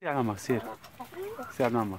Se anama, sir. Se anama.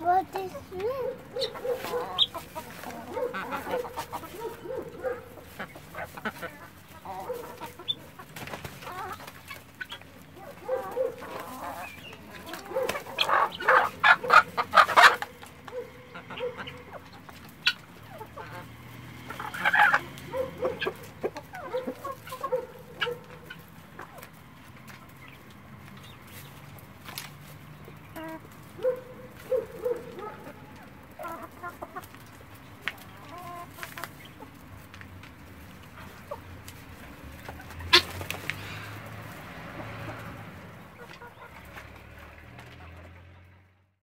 What is this?